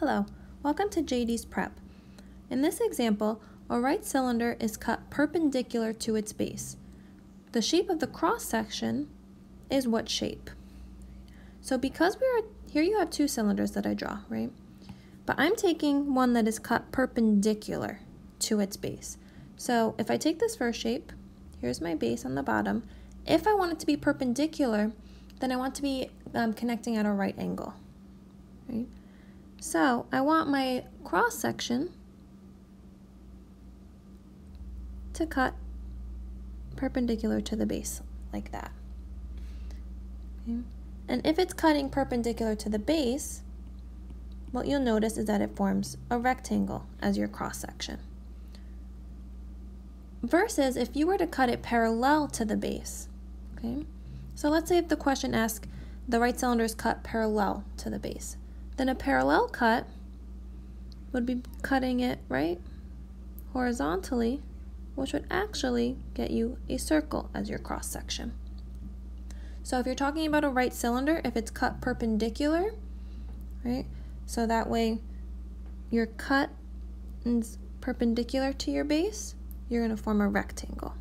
Hello, welcome to JD's Prep. In this example, a right cylinder is cut perpendicular to its base. The shape of the cross section is what shape? So because we are, here you have two cylinders that I draw, right? But I'm taking one that is cut perpendicular to its base. So if I take this first shape, here's my base on the bottom. If I want it to be perpendicular, then I want to be um, connecting at a right angle, right? So I want my cross section to cut perpendicular to the base, like that. Okay. And if it's cutting perpendicular to the base, what you'll notice is that it forms a rectangle as your cross section. Versus if you were to cut it parallel to the base, okay? So let's say if the question asks, the right cylinder is cut parallel to the base. Then a parallel cut would be cutting it, right, horizontally, which would actually get you a circle as your cross section. So if you're talking about a right cylinder, if it's cut perpendicular, right, so that way your cut is perpendicular to your base, you're going to form a rectangle.